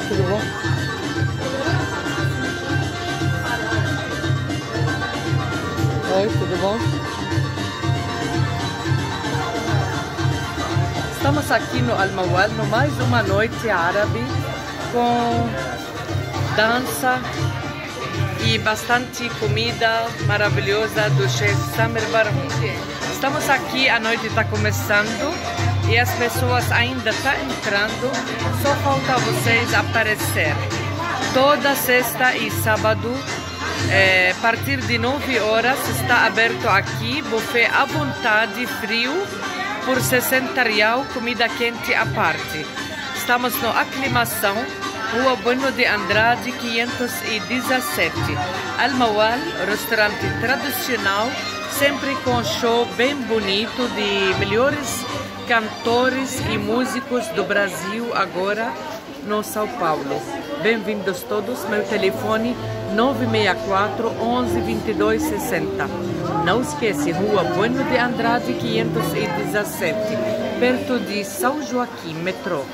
tudo bom? Oi, tudo bom? Estamos aqui no Almawal, no mais uma noite árabe com dança e bastante comida maravilhosa do chef Samer Barhoum. Estamos aqui, a noite está começando e as pessoas ainda estão entrando, só falta vocês aparecer. Toda sexta e sábado, é, a partir de 9 horas, está aberto aqui, buffet à vontade, frio, por 60 real, comida quente à parte. Estamos no Aclimação, Rua Bueno de Andrade 517. Almawal, restaurante tradicional, sempre com show bem bonito de melhores cantores e músicos do Brasil agora no São Paulo. Bem-vindos todos, meu telefone 964 11 22 60. Não esquece, Rua Bueno de Andrade 517, perto de São Joaquim, metrô.